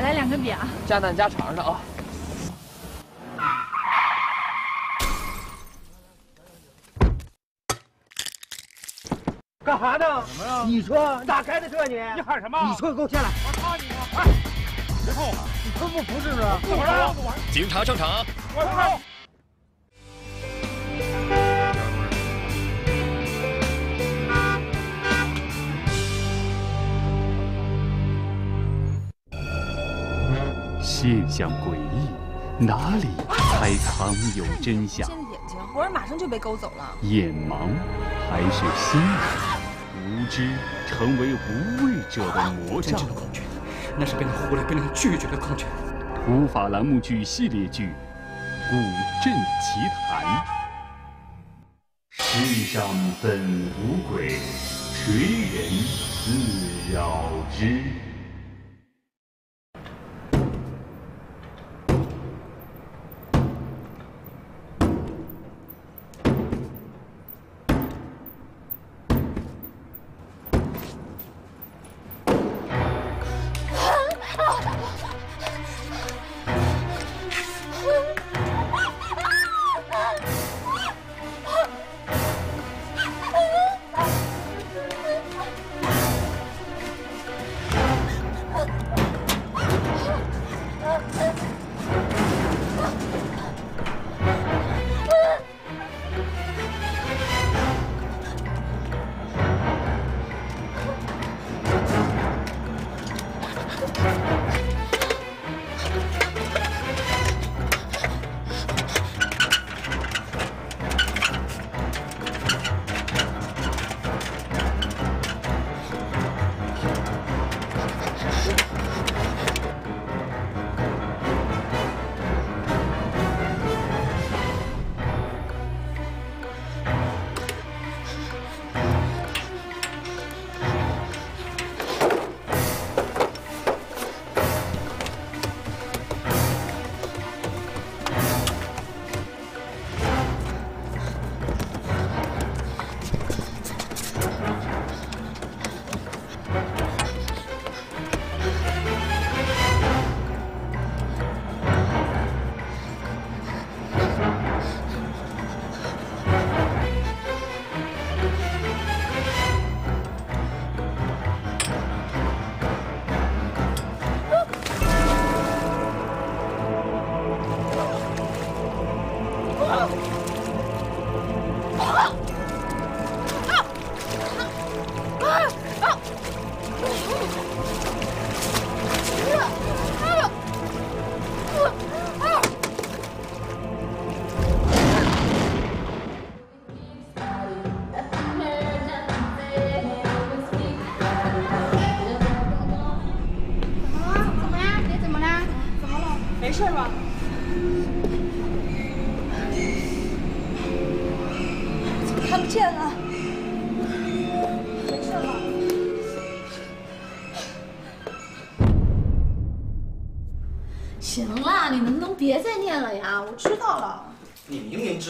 姐，来两个饼，加蛋加肠的啊。干啥呢？什么呀？你说咋开的车你？你喊什么？你说给我下来！我操你妈！哎，别碰我！你他妈不是是？怎么了？警察上场。我操！现象诡异，哪里还藏有真相？眼睛，马上就被勾走了。眼盲还是心盲？无知成为无畏者的魔障。真正的恐惧，那是被那狐狸、被人拒绝的恐惧。普法栏目剧系列剧《古镇奇谈》。世上本无鬼，谁人自扰之。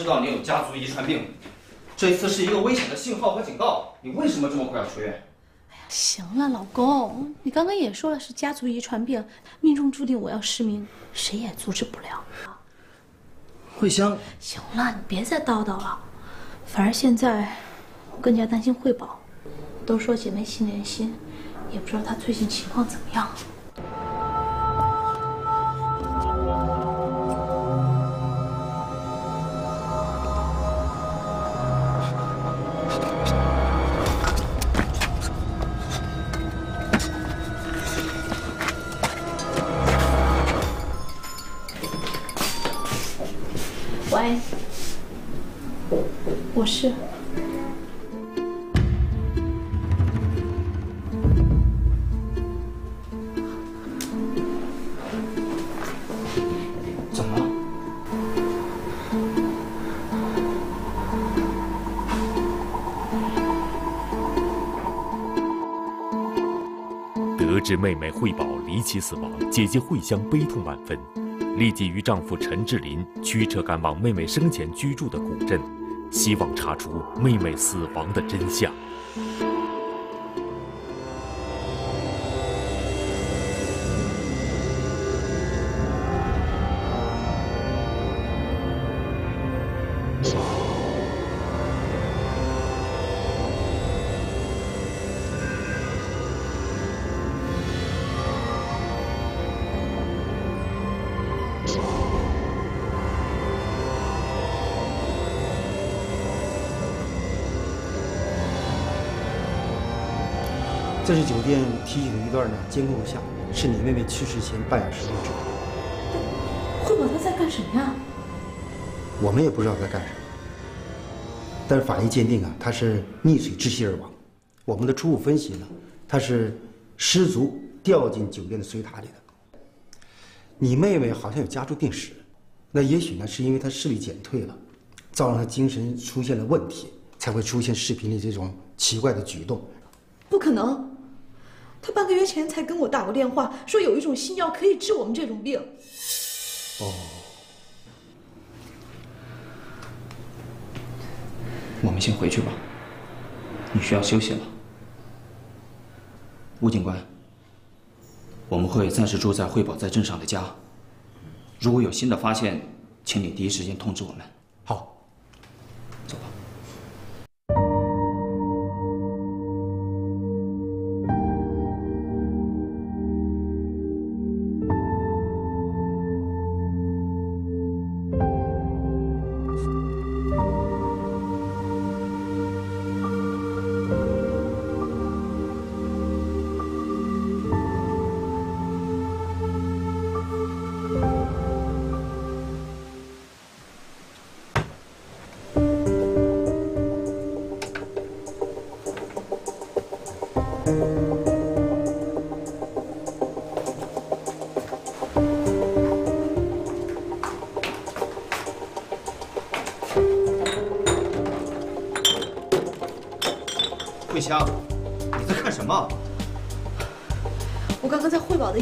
知道你有家族遗传病，这次是一个危险的信号和警告，你为什么这么快要出院？行了，老公，你刚刚也说了是家族遗传病，命中注定我要失明，谁也阻止不了。慧香，行了，你别再叨叨了。反而现在我更加担心慧宝，都说姐妹心连心，也不知道她最近情况怎么样。知妹妹惠宝离奇死亡，姐姐惠香悲痛万分，立即与丈夫陈志林驱车赶往妹妹生前居住的古镇，希望查出妹妹死亡的真相。这是酒店提取的一段呢监控录像，是你妹妹去世前半小时录制的。慧宝他在干什么呀？我们也不知道他在干什么，但是法医鉴定啊，他是溺水窒息而亡。我们的初步分析呢，他是失足掉进酒店的水塔里的。你妹妹好像有家族病史，那也许呢是因为她视力减退了，造成她精神出现了问题，才会出现视频里这种奇怪的举动。不可能，他半个月前才跟我打过电话，说有一种新药可以治我们这种病。哦，我们先回去吧，你需要休息了。吴警官，我们会暂时住在慧宝在镇上的家。如果有新的发现，请你第一时间通知我们。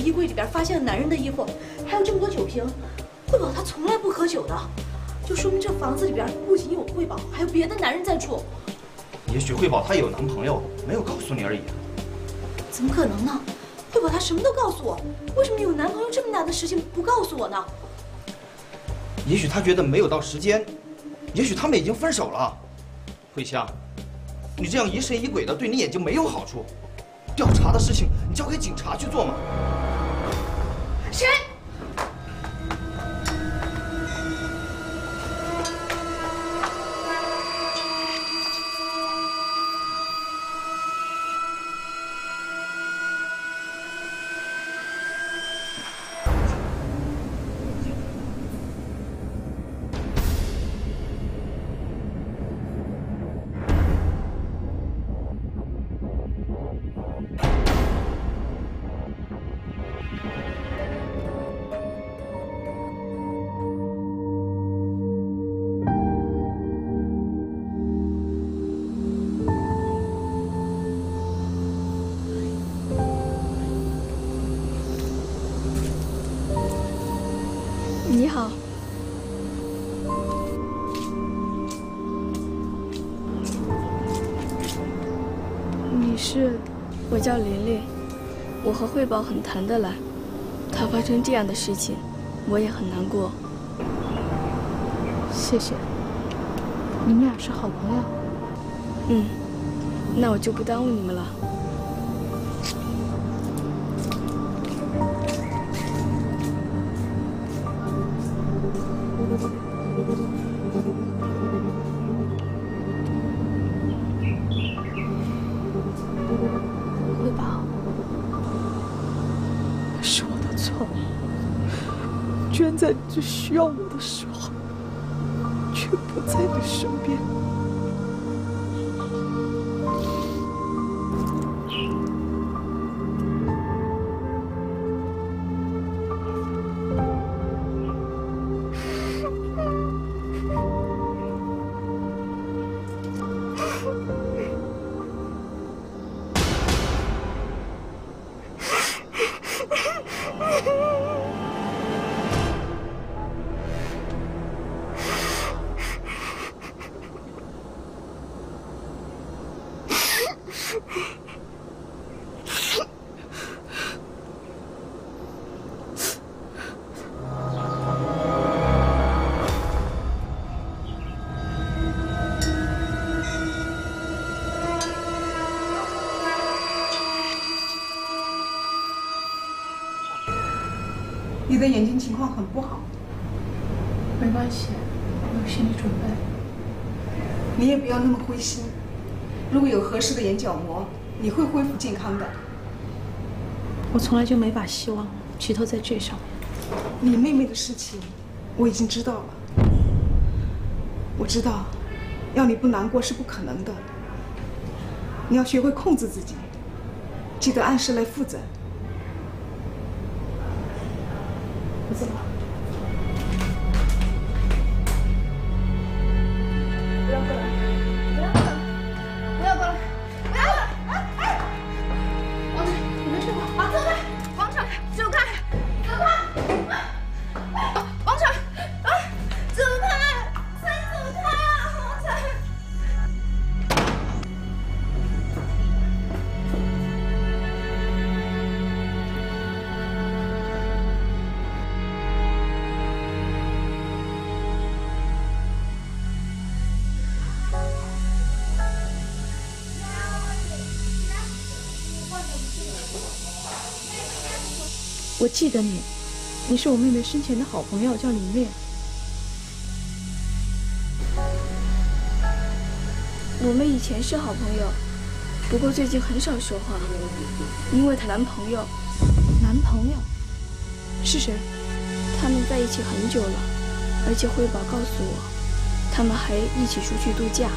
衣柜里边发现了男人的衣服，还有这么多酒瓶。慧宝他从来不喝酒的，就说明这房子里边不仅有慧宝，还有别的男人在住。也许慧宝她有男朋友，没有告诉你而已。怎么可能呢？慧宝她什么都告诉我，为什么有男朋友这么大的事情不告诉我呢？也许她觉得没有到时间，也许他们已经分手了。慧香，你这样疑神疑鬼的，对你眼睛没有好处。调查的事情你交给警察去做嘛。我叫琳琳，我和慧宝很谈得来，他发生这样的事情，我也很难过。谢谢，你们俩是好朋友。嗯，那我就不耽误你们了。是我的错，居然在最需要我的时候，却不在你身边。我从来就没把希望寄托在这上面。你妹妹的事情，我已经知道了。我知道，要你不难过是不可能的。你要学会控制自己，记得按时来复诊。记得你，你是我妹妹生前的好朋友，叫林烈。我们以前是好朋友，不过最近很少说话，因为她男朋友。男朋友？是谁？他们在一起很久了，而且慧宝告诉我，他们还一起出去度假。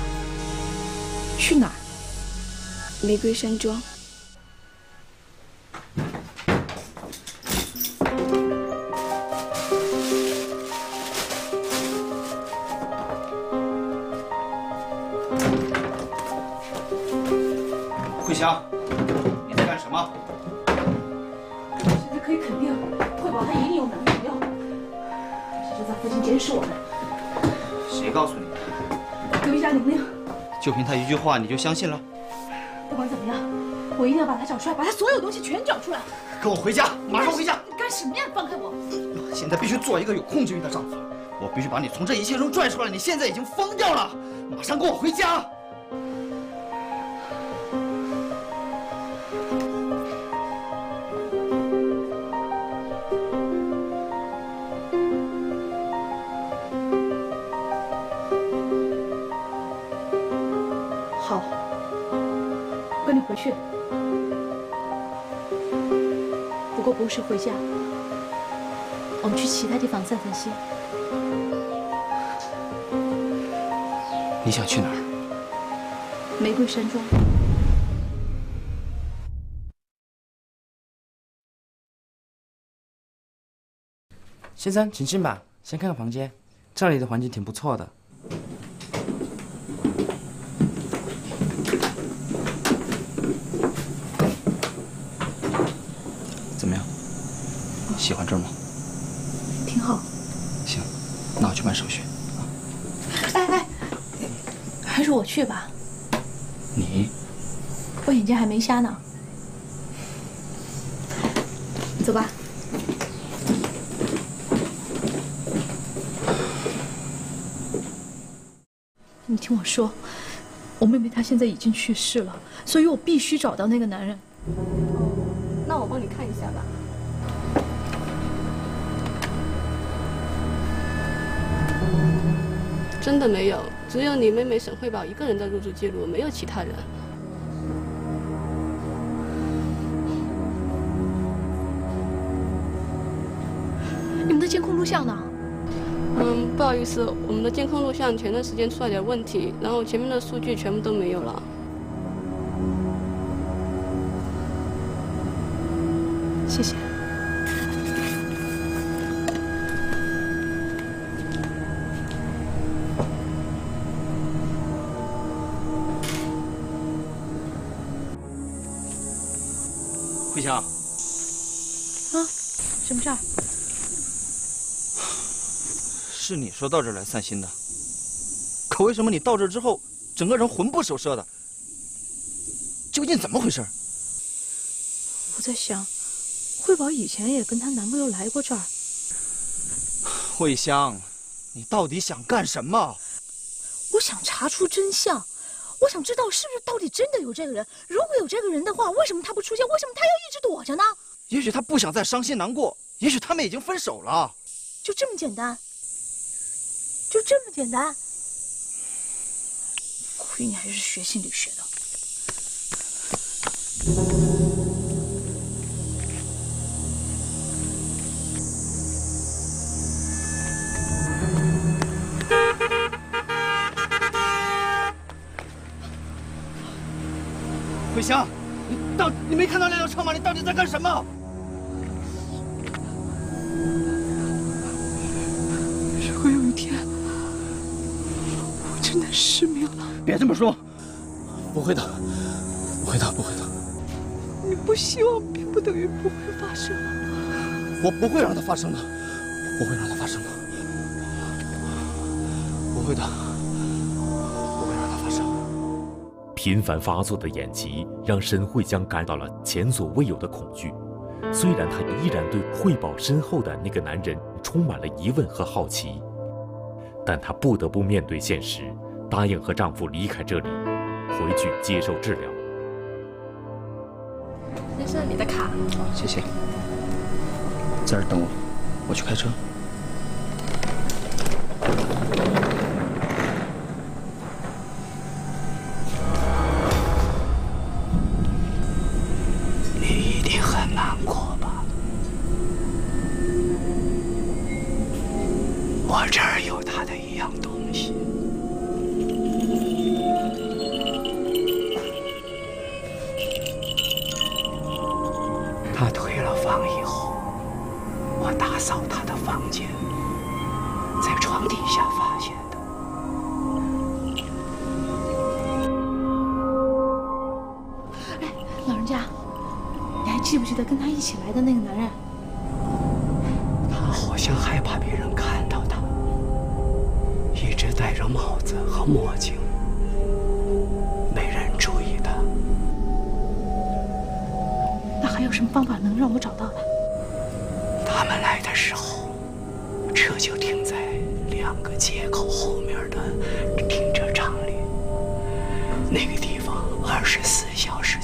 去哪儿？玫瑰山庄。慧宝她一定有男朋友，他就在附近监视我们。谁告诉你的？隔壁家玲玲。就凭他一句话你就相信了？不管怎么样，我一定要把他找出来，把他所有东西全找出来。跟我回家，马上回家！你干什么呀？放开我！现在必须做一个有控制欲的丈夫，我必须把你从这一切中拽出来。你现在已经疯掉了，马上跟我回家！散散心。你想去哪儿？玫瑰山庄。先生，请进吧。先看看房间，这里的环境挺不错的。怎么样？喜欢这儿吗？挺好。行，那我去办手续。哎哎，还是我去吧。你？我眼睛还没瞎呢。走吧。你听我说，我妹妹她现在已经去世了，所以我必须找到那个男人。那我帮你看一下吧。真的没有，只有你妹妹沈慧宝一个人的入住记录，没有其他人。你们的监控录像呢？嗯，不好意思，我们的监控录像前段时间出了点问题，然后前面的数据全部都没有了。谢谢。慧香，啊，什么事儿？是你说到这儿来散心的，可为什么你到这儿之后，整个人魂不守舍的？究竟怎么回事？我在想，慧宝以前也跟她男朋友来过这儿。慧香，你到底想干什么？我想查出真相，我想知道是不是到底真的有这个人。如果有这个人的话，为什么他不出现？为什么他要一直躲着呢？也许他不想再伤心难过，也许他们已经分手了。就这么简单？就这么简单？亏你还是学心理学的。你没看到那辆车吗？你到底在干什么？如果有一天我真的失明了，别这么说，不会的，不会的，不会的。你不希望并不等于不会发生。我不会让它发生的，不会让它发生的，不会的，频繁发作的眼疾让申慧江感到了前所未有的恐惧。虽然她依然对慧宝身后的那个男人充满了疑问和好奇，但她不得不面对现实，答应和丈夫离开这里，回去接受治疗。先生，你的卡。好，谢谢。在这儿等我，我去开车。还有什么方法能让我找到他？他们来的时候，车就停在两个街口后面的停车场里。那个地方二十四小时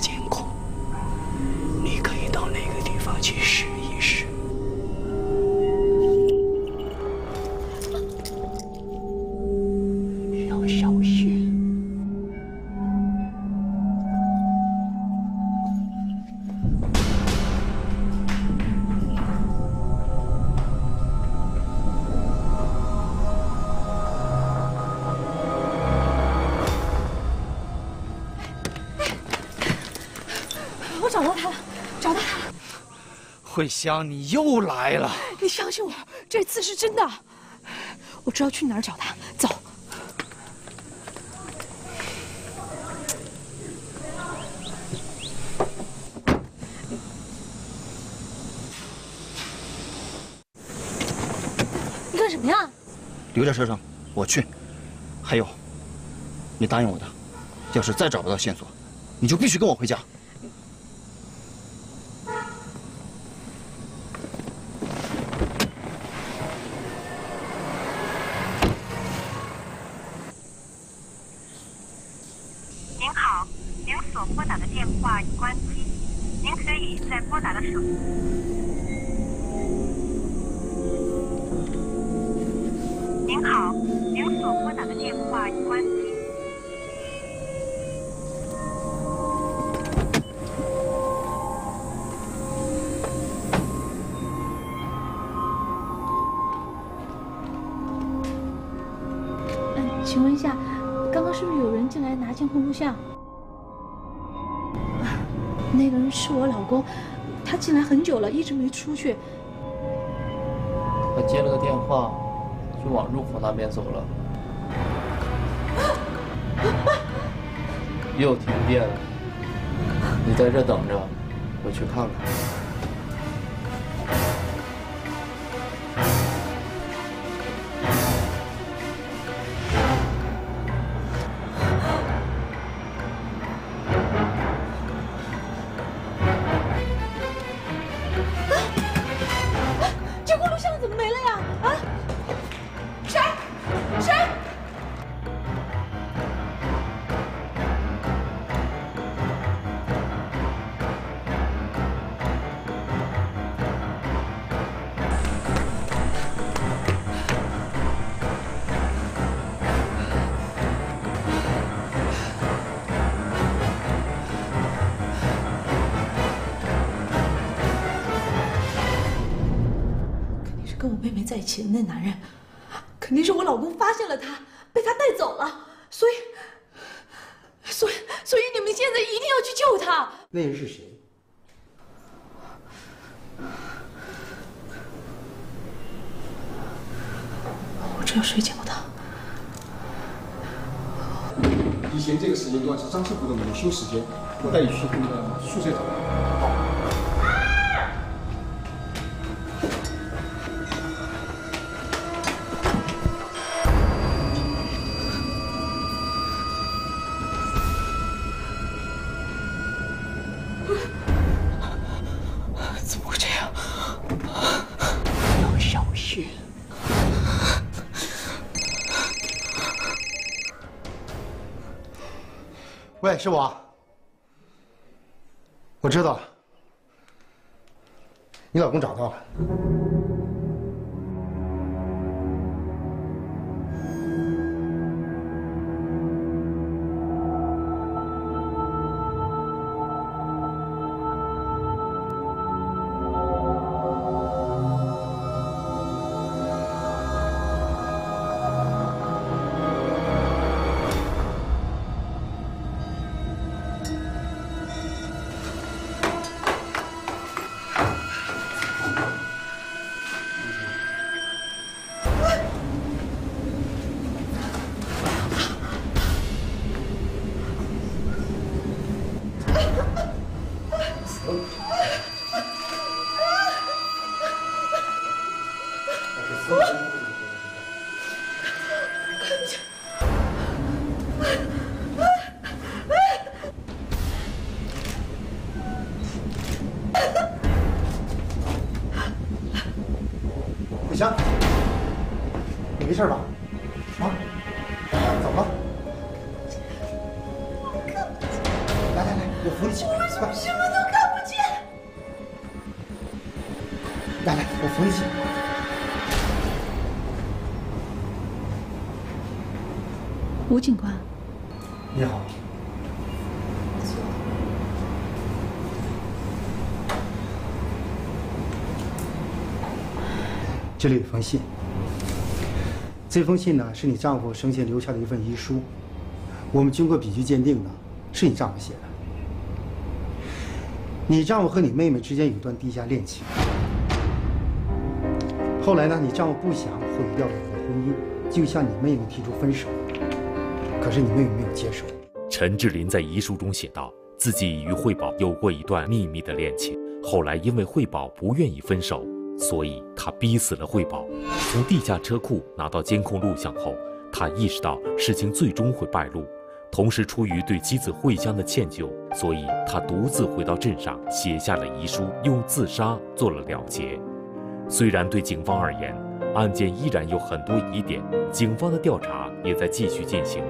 慧香，你又来了。你相信我，这次是真的。我知道去哪儿找他，走。你干什么呀？留在车上，我去。还有，你答应我的，要是再找不到线索，你就必须跟我回家。您好，您所拨打的电话已关机，您可以在拨打的时候。您好，您所拨打的电话已关机。嗯，请问一下，刚刚是不是有人进来拿监控录像？是我老公，他进来很久了，一直没出去。他接了个电话，就往入口那边走了。又停电了，你在这等着，我去看看。在一起的那男人，肯定是我老公发现了他，被他带走了，所以，所以，所以你们现在一定要去救他。那人是谁？我只有睡见过他。以前这个时间段是张师傅的午休时间，我带你去那个宿舍找他。是我。我知道了，你老公找到了。这里有封信。这封信呢，是你丈夫生前留下的一份遗书。我们经过笔迹鉴定呢，是你丈夫写的。你丈夫和你妹妹之间有一段地下恋情。后来呢，你丈夫不想毁掉你们的婚姻，就向你妹妹提出分手。可是你妹妹没有接受。陈志林在遗书中写道，自己与慧宝有过一段秘密的恋情，后来因为慧宝不愿意分手，所以他逼死了慧宝。从地下车库拿到监控录像后，他意识到事情最终会败露，同时出于对妻子慧香的歉疚，所以他独自回到镇上，写下了遗书，用自杀做了了结。虽然对警方而言，案件依然有很多疑点，警方的调查也在继续进行。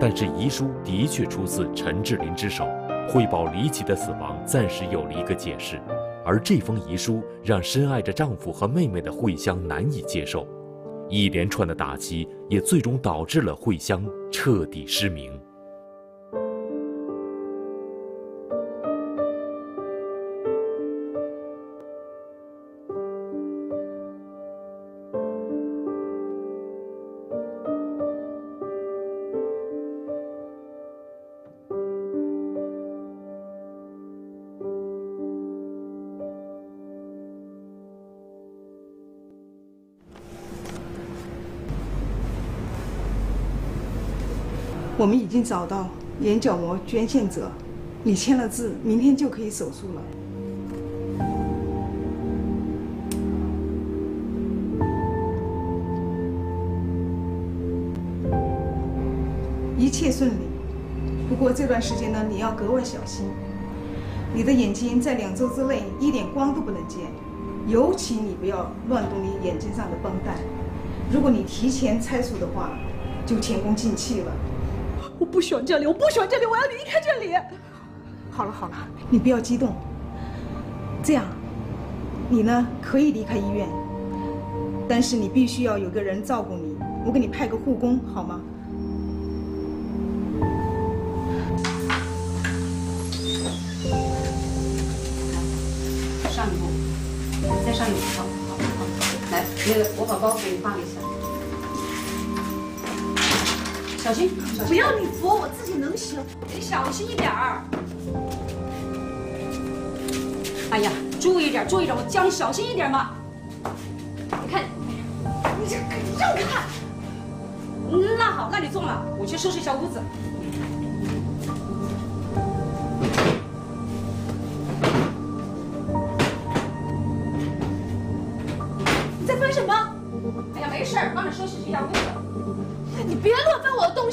但是遗书的确出自陈志林之手，慧宝离奇的死亡暂时有了一个解释，而这封遗书让深爱着丈夫和妹妹的惠香难以接受，一连串的打击也最终导致了惠香彻底失明。我们已经找到眼角膜捐献者，你签了字，明天就可以手术了。一切顺利，不过这段时间呢，你要格外小心。你的眼睛在两周之内一点光都不能见，尤其你不要乱动你眼睛上的绷带。如果你提前拆除的话，就前功尽弃了。我不喜欢这里，我不喜欢这里，我要离开这里。好了好了，你不要激动。这样，你呢可以离开医院，但是你必须要有个人照顾你。我给你派个护工，好吗？上一步，再上一步，好，好，好，来。那个，我把包给你放一下。小心，小心！不要你扶我，自己能行。你小心一点儿。哎呀，注意点，注意点！我叫你小心一点嘛。你看，你这让开！那好，那你坐嘛，我去收拾一下屋子。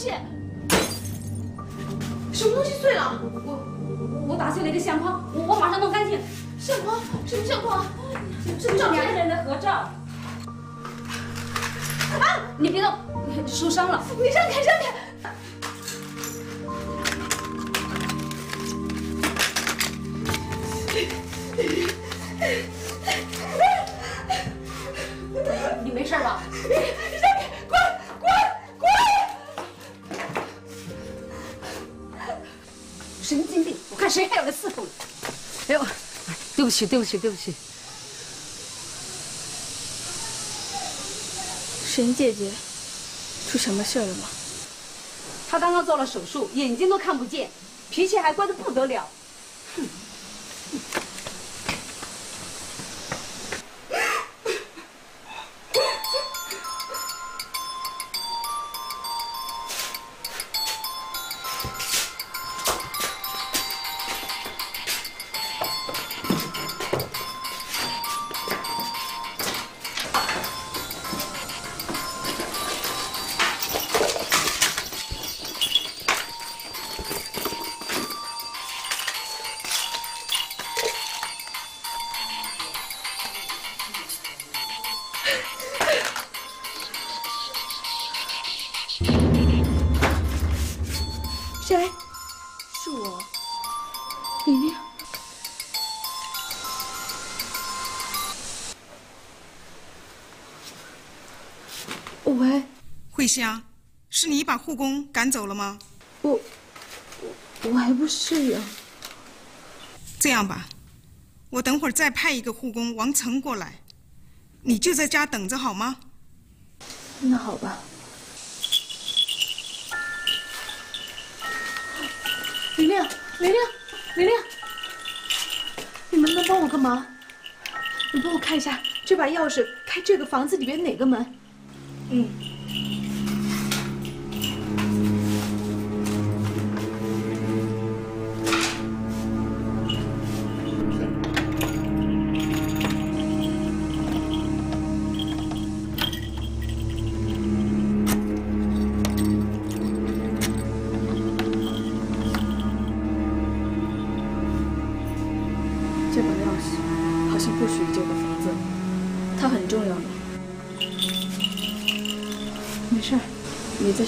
西！什么东西碎了？我我打碎了一个相框，我我马上弄干净。相框？什么相框？这是两个人的合照。啊！你别动，受伤了。你让开，让开！不起，对不起，对不起。沈姐姐，出什么事了吗？她刚刚做了手术，眼睛都看不见，脾气还怪得不得了。慧香，是你把护工赶走了吗？我，我还不适应。这样吧，我等会儿再派一个护工王成过来，你就在家等着好吗？那好吧。玲玲，玲玲，玲玲，你能不能帮我个忙？你帮我看一下这把钥匙开这个房子里边哪个门？嗯。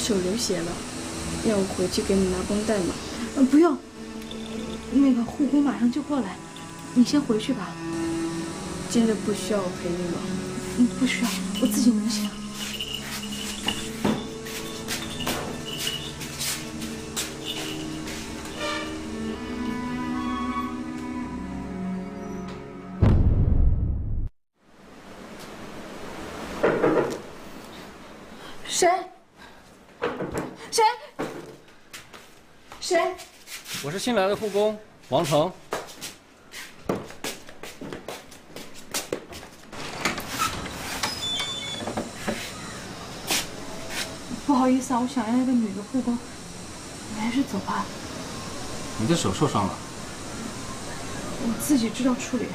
手流血了，要我回去给你拿绷带吗？嗯，不用。那个护工马上就过来，你先回去吧。真的不需要我陪你吗？嗯，不需要，我自己能行。新来的护工王成。不好意思啊，我想要一个女的护工，你还是走吧，你的手受伤了，我自己知道处理。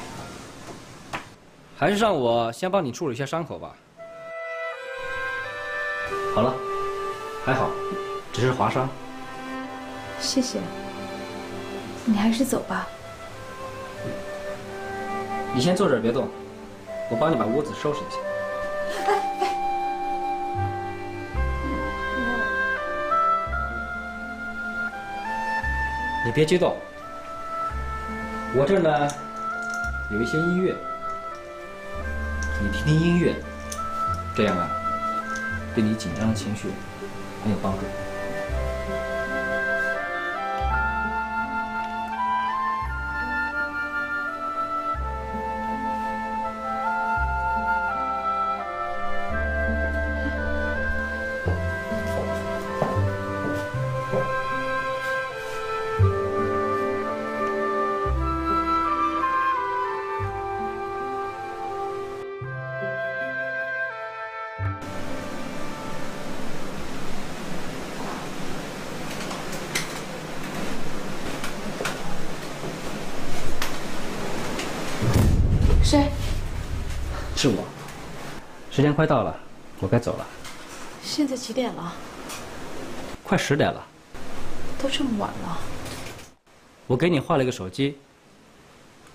还是让我先帮你处理一下伤口吧。好了，还好，只是划伤。谢谢。你还是走吧。你先坐这儿别动，我帮你把屋子收拾一下。你别激动，我这儿呢有一些音乐，你听听音乐，这样啊，对你紧张的情绪很有帮助。快到了，我该走了。现在几点了？快十点了。都这么晚了。我给你换了一个手机。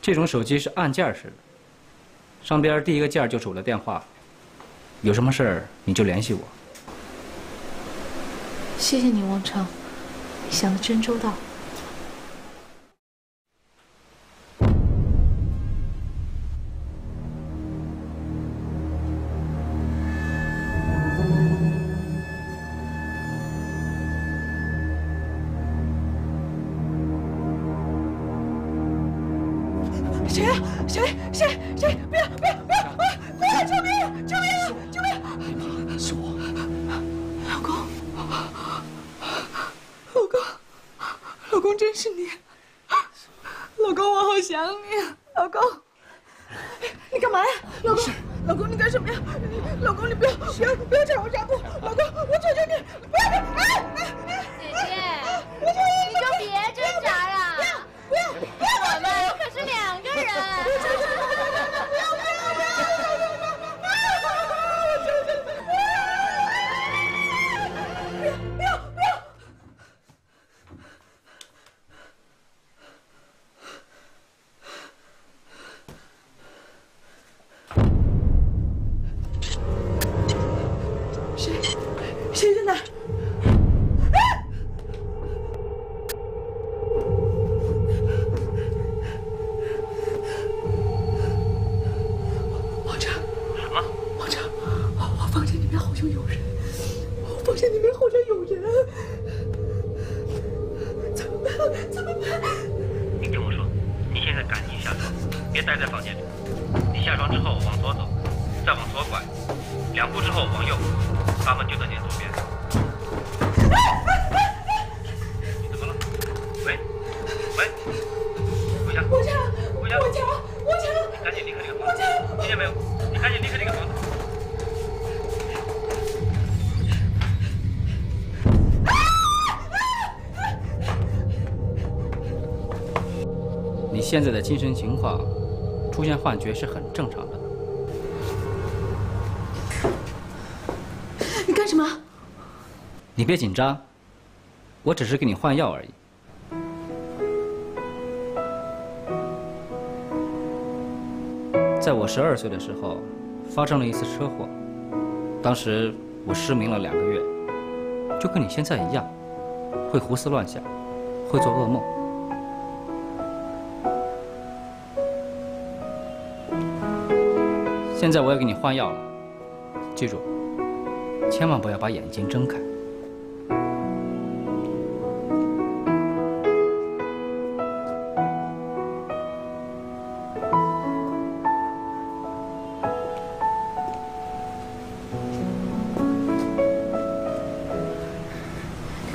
这种手机是按键式的，上边第一个键就是我的电话。有什么事儿你就联系我。谢谢你，王成，你想的真周到。现在的精神情况，出现幻觉是很正常的。你干什么？你别紧张，我只是给你换药而已。在我十二岁的时候，发生了一次车祸，当时我失明了两个月，就跟你现在一样，会胡思乱想，会做噩梦。现在我要给你换药了，记住，千万不要把眼睛睁开。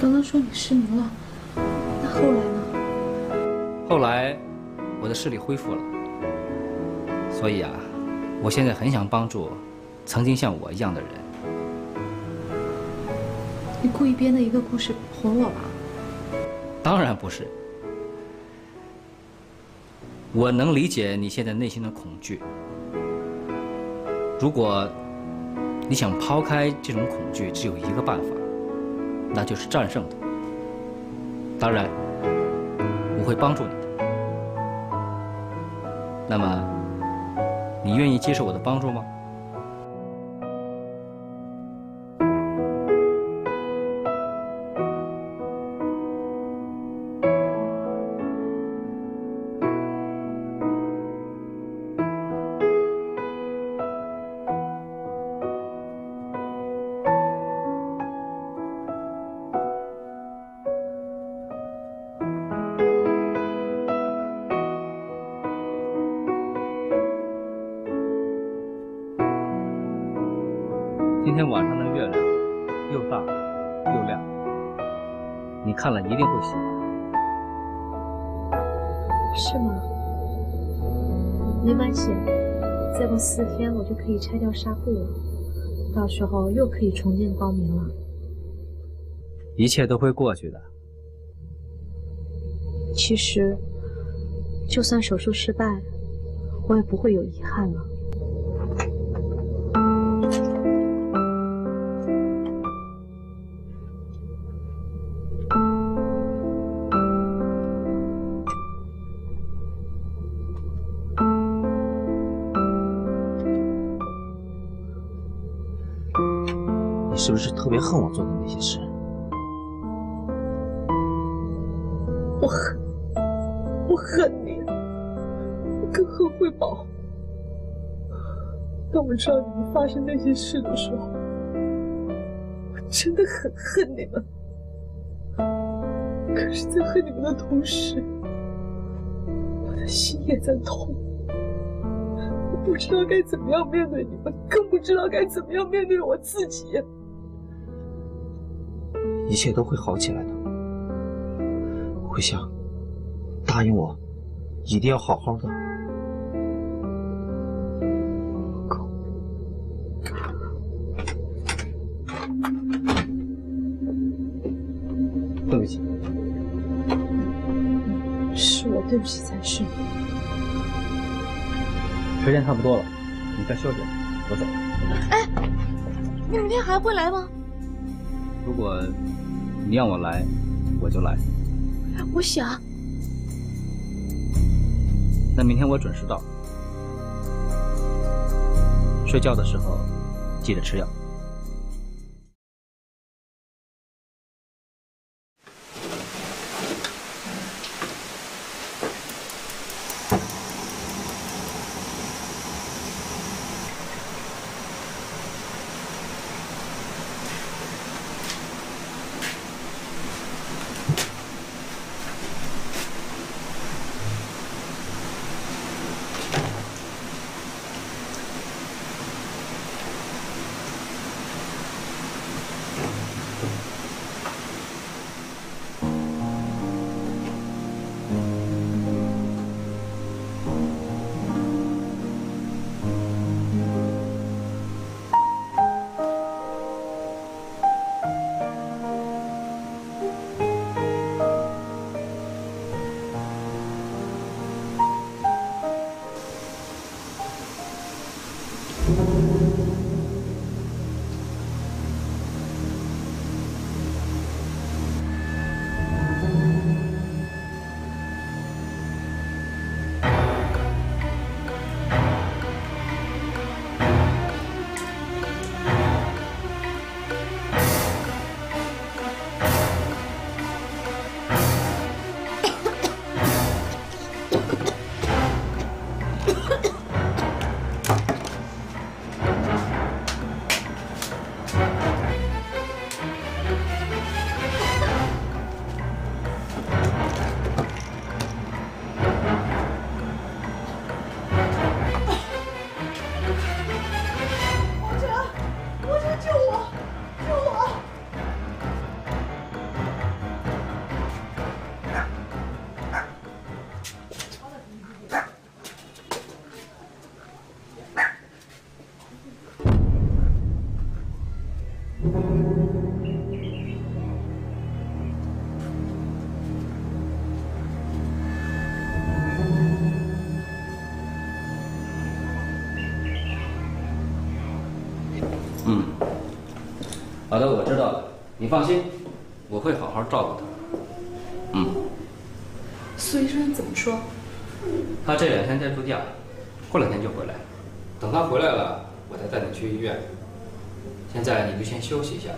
刚刚说你失明了，那后来呢？后来，我的视力恢复了，所以啊，我现在很想帮助曾经像我一样的人。你故意编的一个故事哄我吧？当然不是，我能理解你现在内心的恐惧。如果你想抛开这种恐惧，只有一个办法，那就是战胜它。当然，我会帮助你的。那么，你愿意接受我的帮助吗？天晚上的月亮又大又亮，你看了一定会喜欢。是吗？没关系，再过四天我就可以拆掉纱布了，到时候又可以重见光明了。一切都会过去的。其实，就算手术失败，我也不会有遗憾了。知道你们发生那些事的时候，我真的很恨你们。可是，在恨你们的同时，我的心也在痛。我不知道该怎么样面对你们，更不知道该怎么样面对我自己。一切都会好起来的。慧香，答应我，一定要好好的。时间差不多了，你该休息了，我走。哎，你明天还会来吗？如果你让我来，我就来。我想。那明天我准时到。睡觉的时候记得吃药。放心，我会好好照顾他。嗯，苏医生怎么说？他这两天在度假，过两天就回来。等他回来了，我再带你去医院。现在你就先休息一下。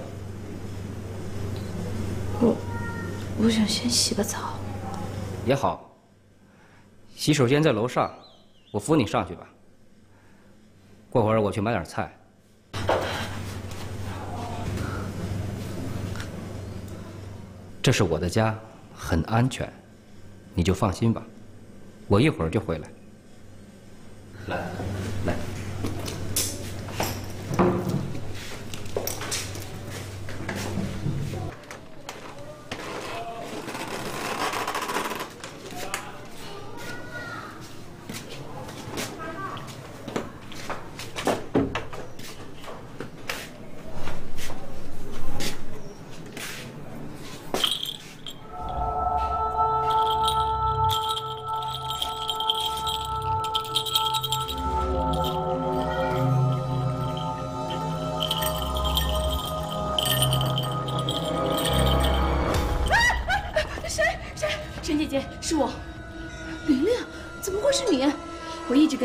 我，我想先洗个澡。也好。洗手间在楼上，我扶你上去吧。过会儿我去买点菜。这是我的家，很安全，你就放心吧。我一会儿就回来。来，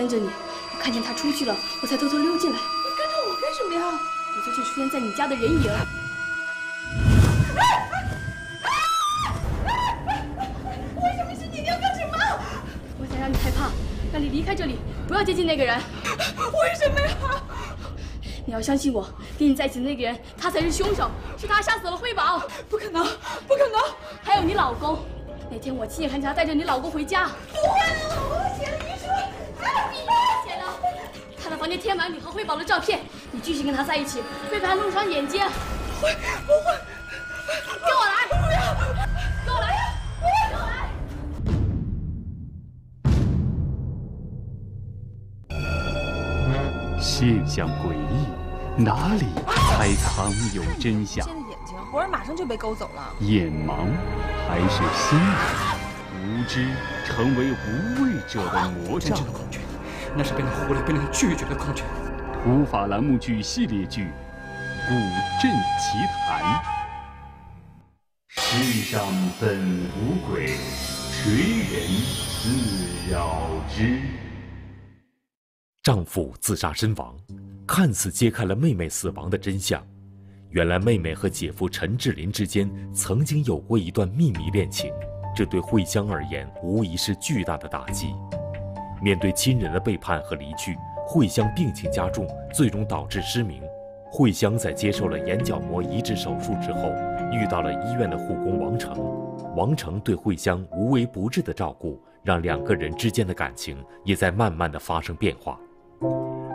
跟着你，我看见他出去了，我才偷偷溜进来。你跟着我干什么呀？我就是出现在你家的人影。为什么是你？你要干什么？我想让你害怕，让你离开这里，不要接近那个人。为什么呀？你要相信我，跟你在一起的那个人，他才是凶手，是他杀死了慧宝。不可能，不可能！还有你老公，那天我亲眼看见他带着你老公回家。宝的照片，你继续跟他在一起，会被他弄伤眼睛。不会，不会。跟我来！不要！跟我来！不要跟我来！现象诡异，哪里才藏有真相？现在眼睛，活人马上就被勾走了。眼盲还是心盲？无知成为无畏者的魔障。真正的恐惧，那是被人忽略、被人拒绝的恐惧。古法栏目剧系列剧《古镇奇谈》。世上本无鬼，谁人自扰之？丈夫自杀身亡，看似揭开了妹妹死亡的真相。原来妹妹和姐夫陈志林之间曾经有过一段秘密恋情，这对慧香而言无疑是巨大的打击。面对亲人的背叛和离去，慧香病情加重，最终导致失明。慧香在接受了眼角膜移植手术之后，遇到了医院的护工王成。王成对慧香无微不至的照顾，让两个人之间的感情也在慢慢的发生变化。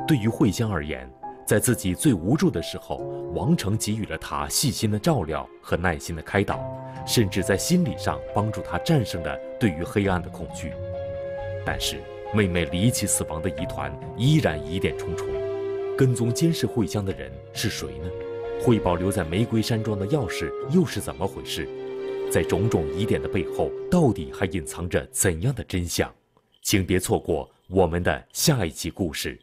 对于慧香而言，在自己最无助的时候，王成给予了她细心的照料和耐心的开导，甚至在心理上帮助她战胜了对于黑暗的恐惧。但是，妹妹离奇死亡的疑团依然疑点重重。跟踪监视慧香的人是谁呢？会保留在玫瑰山庄的钥匙又是怎么回事？在种种疑点的背后，到底还隐藏着怎样的真相？请别错过我们的下一集故事。